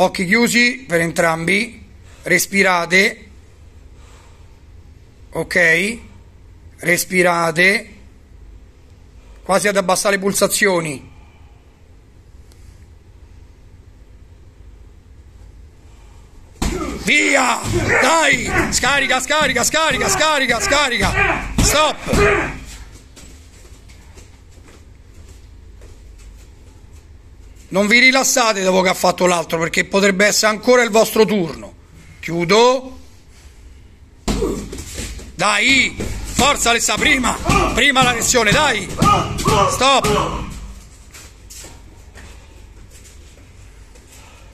occhi chiusi per entrambi, respirate, ok, respirate, quasi ad abbassare le pulsazioni. Via! Dai! Scarica, scarica, scarica, scarica, scarica! Stop! Non vi rilassate dopo che ha fatto l'altro perché potrebbe essere ancora il vostro turno. Chiudo. Dai! Forza Alessa, prima! Prima la lezione, dai! Stop!